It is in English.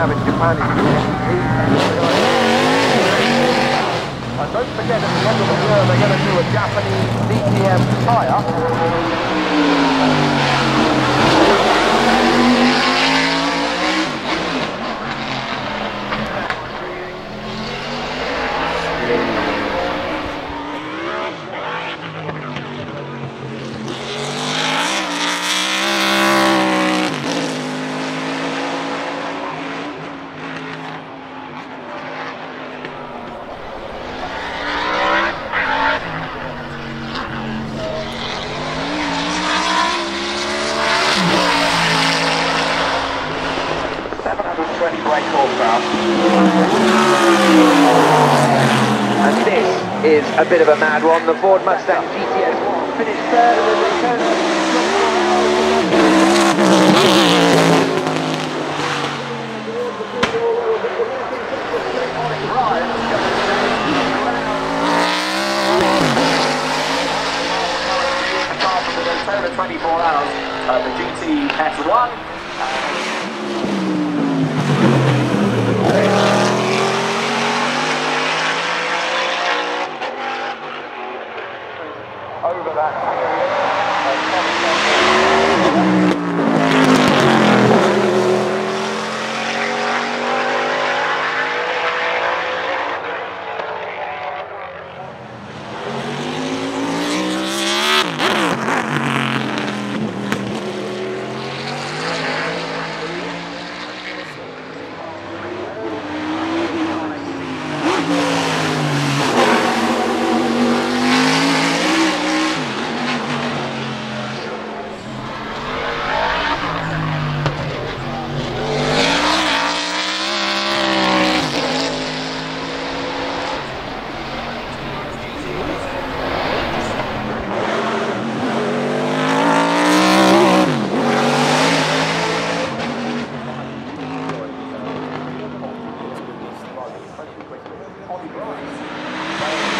have And don't forget at the end of the year they're going to do a Japanese DTM tyre. right course And this is a bit of a mad one. The Ford Mustang GTS finished third and then Over 24 hours, uh, the GT S1. over that. period question quickly. Cody Bryant.